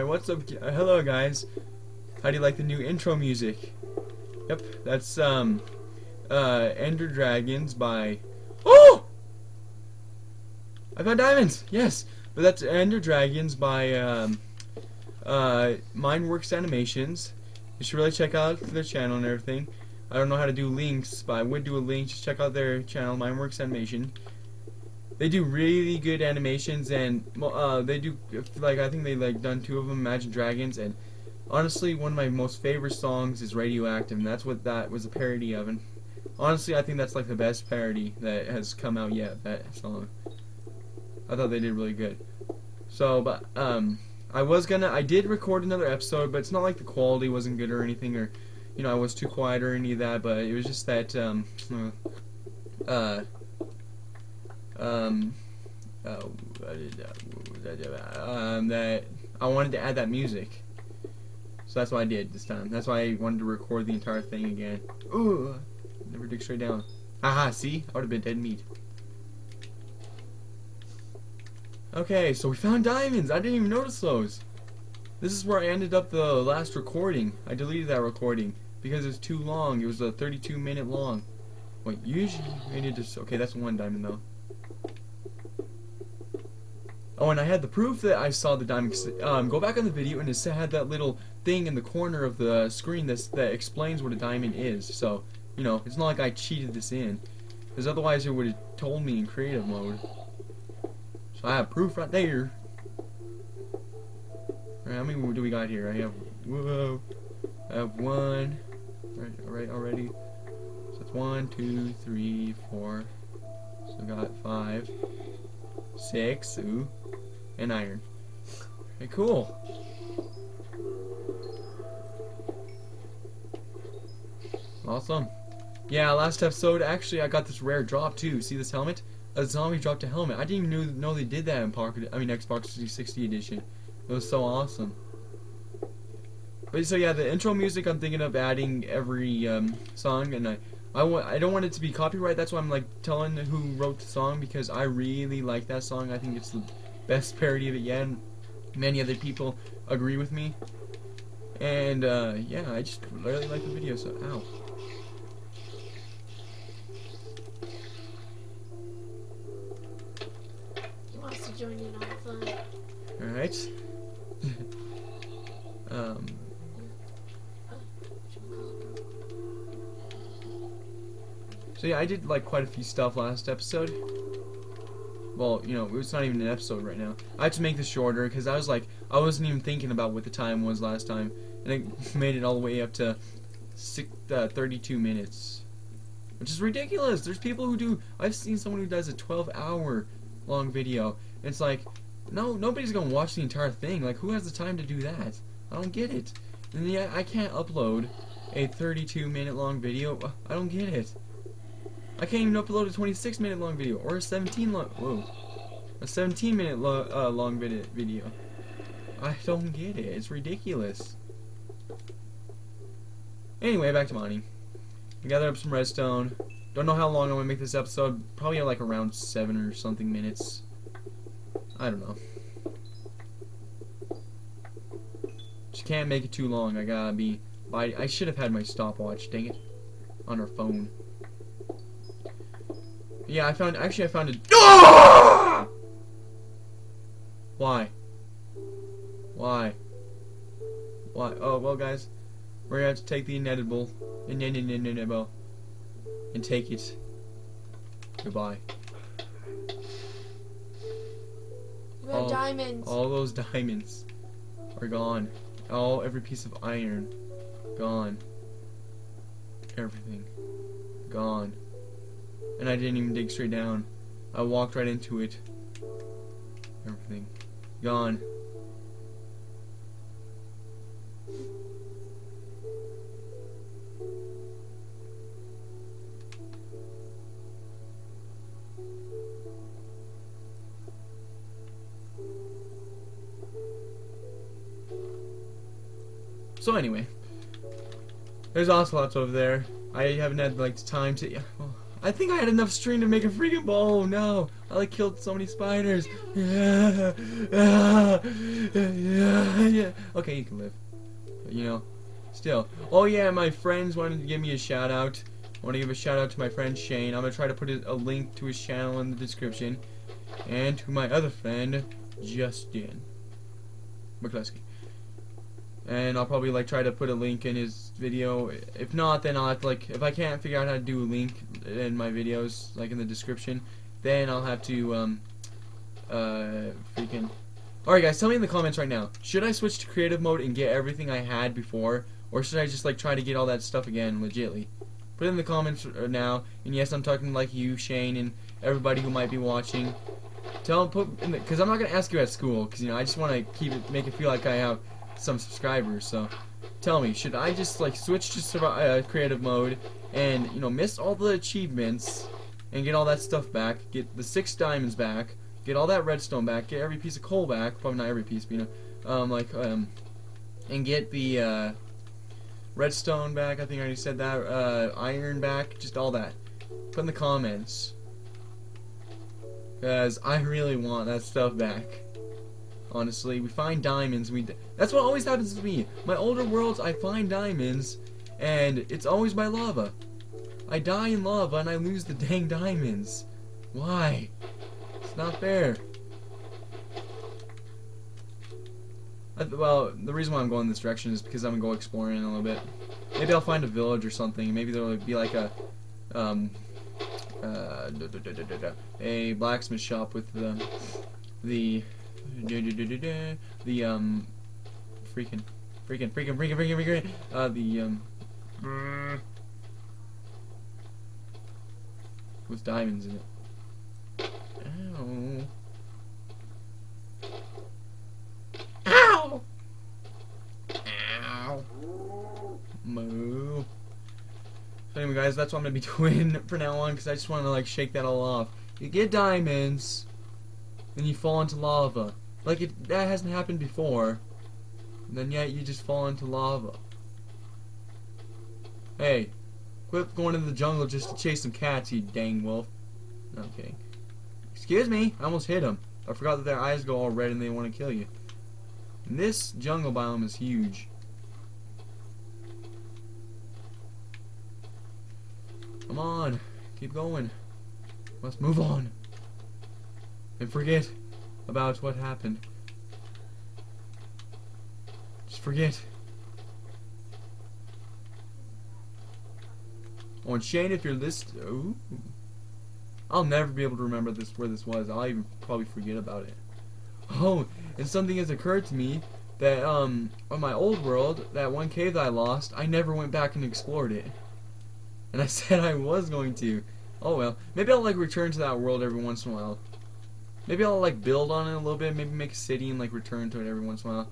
What's up? Uh, hello, guys. How do you like the new intro music? Yep, that's, um, uh, Ender Dragons by... Oh! I found diamonds! Yes! But that's Ender Dragons by, um, uh, Mindworks Animations. You should really check out their channel and everything. I don't know how to do links, but I would do a link. Just check out their channel, Mindworks Animation. They do really good animations, and uh, they do like I think they like done two of them, Imagine Dragons, and honestly, one of my most favorite songs is Radioactive, and that's what that was a parody of. And honestly, I think that's like the best parody that has come out yet. That song, I thought they did really good. So, but um, I was gonna, I did record another episode, but it's not like the quality wasn't good or anything, or you know, I was too quiet or any of that, but it was just that, um, uh, um, uh, um, that I wanted to add that music. So that's what I did this time. That's why I wanted to record the entire thing again. Ooh, never dig straight down. Aha, see? I would have been dead meat. Okay, so we found diamonds. I didn't even notice those. This is where I ended up the last recording. I deleted that recording because it was too long. It was a 32 minute long. Wait, usually I need to. Okay, that's one diamond though. Oh, and I had the proof that I saw the diamond. Um, go back on the video and it had that little thing in the corner of the screen that that explains what a diamond is. So, you know, it's not like I cheated this in, because otherwise it would have told me in creative mode. So I have proof right there. Right, how many do we got here? I have whoa. I have one. Right, right already. So that's one, two, three, four. I got five, six. Ooh, and iron. Okay, cool. Awesome. Yeah, last episode, actually, I got this rare drop, too. See this helmet? A zombie dropped a helmet. I didn't even know, know they did that in Pocket, I mean, Xbox 360 edition. It was so awesome. But so yeah, the intro music I'm thinking of adding every um, song, and I I want I don't want it to be copyright. That's why I'm like telling who wrote the song because I really like that song. I think it's the best parody of it yet. And many other people agree with me. And uh, yeah, I just really like the video. So ow. He wants to join in on the fun. All right. So yeah, I did like quite a few stuff last episode. Well, you know, it's not even an episode right now. I had to make this shorter because I was like, I wasn't even thinking about what the time was last time, and it made it all the way up to six, uh, 32 minutes, which is ridiculous. There's people who do. I've seen someone who does a 12-hour long video. And it's like, no, nobody's gonna watch the entire thing. Like, who has the time to do that? I don't get it. And yeah, I can't upload a 32 minute long video. I don't get it. I can't even upload a 26 minute long video or a 17 long. Whoa, a 17 minute lo uh, long vid video. I don't get it. It's ridiculous. Anyway, back to mining. I gathered up some redstone. Don't know how long I'm gonna make this episode. Probably like around seven or something minutes. I don't know. Just can't make it too long. I gotta be. I, I should have had my stopwatch. Dang it, on our phone. Yeah, I found. Actually, I found a. Ah! Why? Why? Why? Oh well, guys, we're gonna have to take the inedible, inedible, and take it. Goodbye. We got Oh, diamonds. All those diamonds are gone. All every piece of iron gone. Everything gone. And I didn't even dig straight down. I walked right into it. Everything gone. So anyway, there's ocelots over there. I haven't had like time to. I think I had enough string to make a freaking bow. Oh, no, I like killed so many spiders. Yeah, yeah, yeah, yeah. Okay, you can live. You know, still. Oh yeah, my friends wanted to give me a shout out. I want to give a shout out to my friend Shane. I'm gonna try to put a link to his channel in the description, and to my other friend Justin McCluskey. And I'll probably like try to put a link in his video. If not, then I'll have to like if I can't figure out how to do a link in my videos, like in the description, then I'll have to um uh freaking. Alright guys, tell me in the comments right now. Should I switch to creative mode and get everything I had before, or should I just like try to get all that stuff again legitly? Put it in the comments uh, now. And yes, I'm talking like you, Shane, and everybody who might be watching. Tell put because I'm not gonna ask you at school because you know I just want to keep it make it feel like I have some subscribers. So tell me, should I just like switch to survi- uh, creative mode and you know miss all the achievements and get all that stuff back, get the six diamonds back, get all that redstone back, get every piece of coal back, probably not every piece, but you know, um, like um, and get the uh, redstone back. I think I already said that. Uh, iron back, just all that. Put in the comments. Because I really want that stuff back. Honestly, we find diamonds. We that's what always happens to me. My older worlds, I find diamonds, and it's always by lava. I die in lava and I lose the dang diamonds. Why? It's not fair. I, well, the reason why I'm going this direction is because I'm gonna go exploring a little bit. Maybe I'll find a village or something. Maybe there'll be like a um, uh, da, da, da, a blacksmith shop with the the the um freaking freaking freaking freaking freaking freaking uh the um with diamonds in it. Ow. Ow. Ow. Moo. So anyway, guys, that's what I'm gonna be doing for now on, because I just want to like shake that all off. You get diamonds, then you fall into lava. Like if that hasn't happened before, then yet you just fall into lava. Hey, quit going into the jungle just to chase some cats, you dang wolf. No, I'm kidding. Excuse me, I almost hit him. I forgot that their eyes go all red and they want to kill you. And this jungle biome is huge. Come on, keep going. Must move on. And forget about what happened. Just forget. Oh, and Shane, if you're this, ooh, I'll never be able to remember this where this was. I'll even probably forget about it. Oh, and something has occurred to me that um on my old world, that one cave that I lost, I never went back and explored it. And I said I was going to. Oh well, maybe I'll like return to that world every once in a while. Maybe I'll like build on it a little bit, maybe make a city and like return to it every once in a while.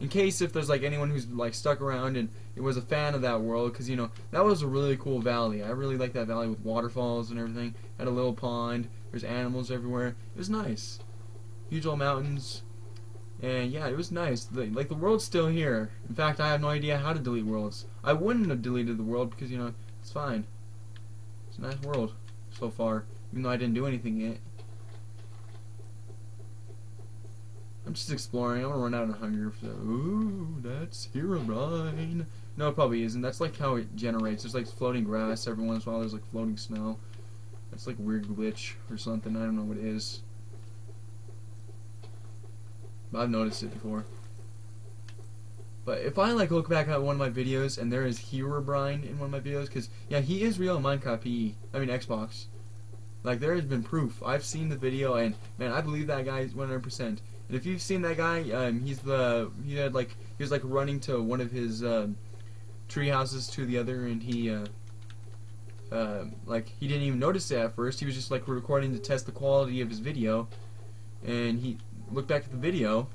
In case if there's like anyone who's like stuck around and it was a fan of that world, because you know that was a really cool valley. I really like that valley with waterfalls and everything. Had a little pond. There's animals everywhere. It was nice. Huge old mountains. And yeah, it was nice. The, like the world's still here. In fact, I have no idea how to delete worlds. I wouldn't have deleted the world because you know it's fine. It's a nice world so far, even though I didn't do anything yet. I'm just exploring. I'm gonna run out of hunger. So, ooh, that's Herobrine. No, it probably isn't. That's like how it generates. There's like floating grass every once in a while. There's like floating snow. That's like weird glitch or something. I don't know what it is. But I've noticed it before. But if I like look back at one of my videos and there is Herobrine in one of my videos, because yeah, he is real in Minecraft PE. I mean Xbox. Like there has been proof. I've seen the video and man, I believe that guy 100%. And if you've seen that guy, um, he's the he had like he was like running to one of his um, tree houses to the other, and he uh, uh, like he didn't even notice it at first. He was just like recording to test the quality of his video, and he looked back at the video.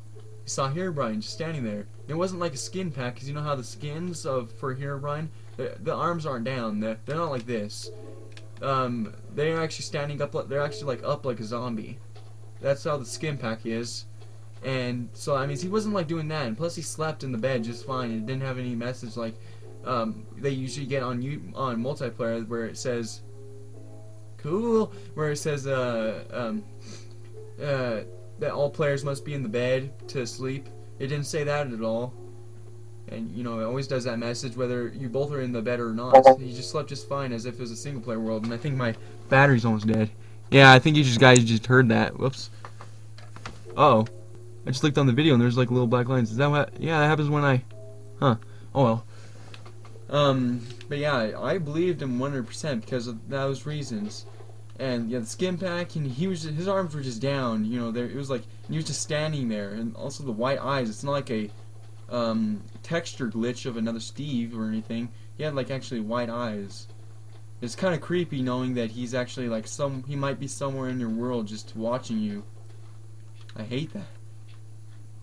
He saw Herobrine just standing there. It wasn't like a skin pack, because you know how the skins of for Herobrine, the, the arms aren't down. They're, they're not like this. Um, they're actually standing up. They're actually like up like a zombie. That's how the skin pack is. And so I mean, he wasn't like doing that. And plus, he slept in the bed just fine. and didn't have any message like um, they usually get on you on multiplayer where it says cool, where it says uh um uh that all players must be in the bed to sleep. It didn't say that at all. And you know, it always does that message whether you both are in the bed or not. He just slept just fine as if it was a single player world, and I think my battery's almost dead. Yeah, I think you just guys just heard that. Whoops. Uh oh. I just clicked on the video and there's like little black lines. Is that what? Yeah, that happens when I. Huh. Oh well. Um, but yeah, I believed him 100% because of those reasons. And yeah, the skin pack, and he was his arms were just down. You know, there it was like he was just standing there, and also the white eyes. It's not like a um, texture glitch of another Steve or anything. He had like actually white eyes. It's kind of creepy knowing that he's actually like some. He might be somewhere in your world just watching you. I hate that.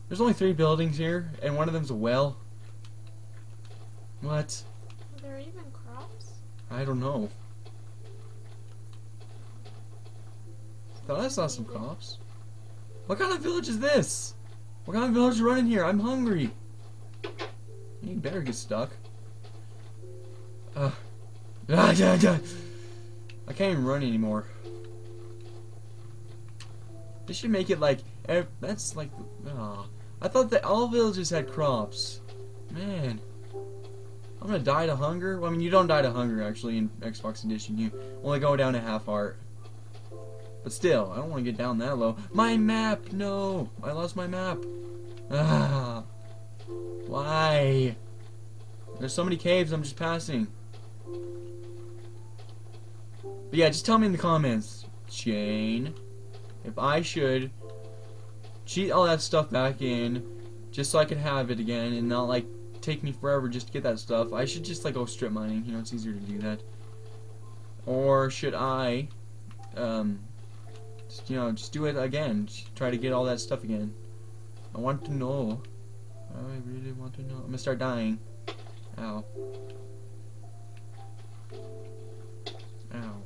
There's only three buildings here, and one of them's a well. What? Are there even crops? I don't know. Thought I saw some crops. What kind of village is this? What kind of village is running here? I'm hungry. You better get stuck. Uh, ah, yeah, yeah. I can't even run anymore. They should make it like that's like ah. I thought that all villages had crops. Man, I'm gonna die to hunger. Well, I mean, you don't die to hunger actually in Xbox Edition. You only go down to half heart. But still, I don't want to get down that low. My map, no, I lost my map. Ah, why? There's so many caves. I'm just passing. But yeah, just tell me in the comments, Shane, if I should cheat all that stuff back in just so I could have it again and not like take me forever just to get that stuff. I should just like go strip mining. You know, it's easier to do that. Or should I, um, just, you know, just do it again. Just try to get all that stuff again. I want to know. I really want to know. I'm gonna start dying. Ow. Ow.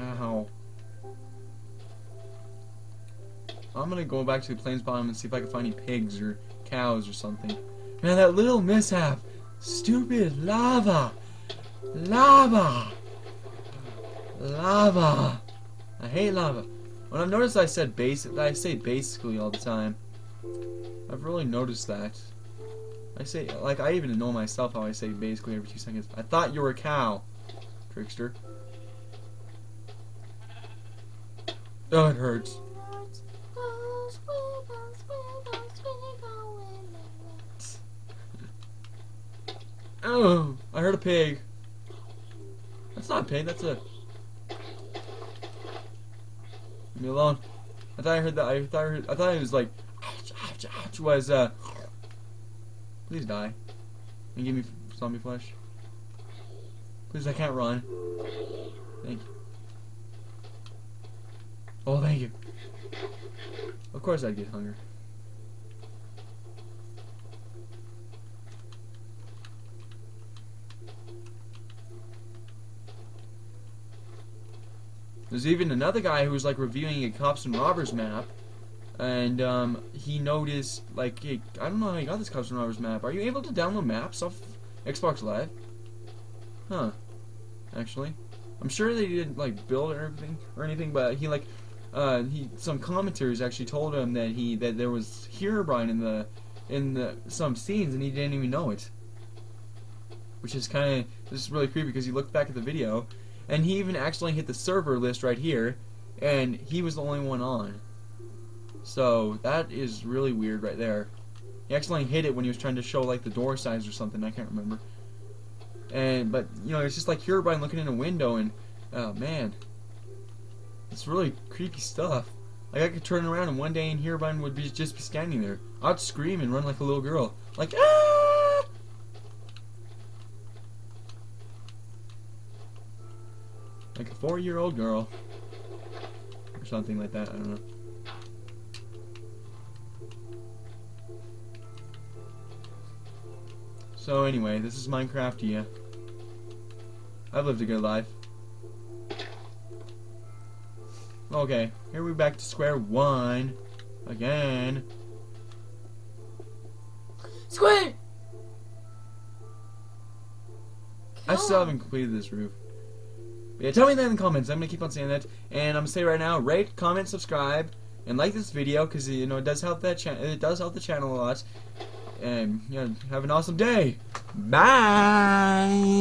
Ow. I'm gonna go back to the plains bottom and see if I can find any pigs or cows or something. Man, that little mishap! Stupid lava! Lava! Lava! I hate lava. When I've noticed I said basic, I say basically all the time. I've really noticed that. I say, like, I even know myself how I say basically every two seconds. I thought you were a cow, trickster. Oh, it hurts. Oh, I heard a pig. That's not a pig, that's a... Leave me alone. I thought I heard that, I thought I, heard, I thought it was like, ouch, ouch, ouch, was, uh... Please die. And give me zombie flesh. Please, I can't run. Thank you. Oh, thank you. Of course I'd get hunger. There's even another guy who was like reviewing a cops and robbers map, and um, he noticed like hey, I don't know how he got this cops and robbers map. Are you able to download maps off Xbox Live? Huh? Actually, I'm sure they didn't like build or anything or anything, but he like uh, he some commentators actually told him that he that there was Herobrine in the in the some scenes and he didn't even know it, which is kind of this is really creepy because he looked back at the video and he even accidentally hit the server list right here, and he was the only one on. So that is really weird right there. He accidentally hit it when he was trying to show like the door size or something. I can't remember. And but you know it's just like Herobrine looking in a window and oh man, it's really creepy stuff. Like I could turn around and one day and Herobrine would be just be standing there. I'd scream and run like a little girl, like ah. Like a four-year-old girl. Or something like that, I don't know. So anyway, this is Minecraft yeah. I've lived a good life. Okay, here we're back to square one. Again. Squid! I still haven't completed this roof. But yeah, tell me that in the comments. I'm gonna keep on saying that, and I'm gonna say right now: rate, comment, subscribe, and like this video because you know it does help that channel. It does help the channel a lot. And know, have an awesome day. Bye.